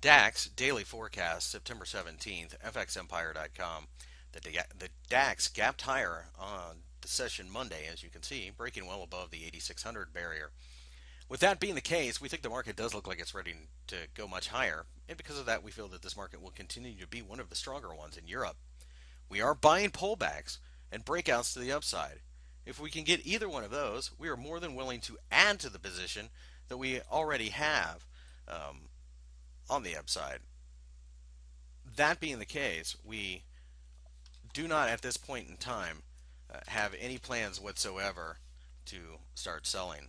DAX daily forecast, September 17th, FXEmpire.com. The, the DAX gapped higher on the session Monday, as you can see, breaking well above the 8600 barrier. With that being the case, we think the market does look like it's ready to go much higher, and because of that, we feel that this market will continue to be one of the stronger ones in Europe. We are buying pullbacks and breakouts to the upside. If we can get either one of those, we are more than willing to add to the position that we already have um, on the upside. That being the case, we do not at this point in time uh, have any plans whatsoever to start selling.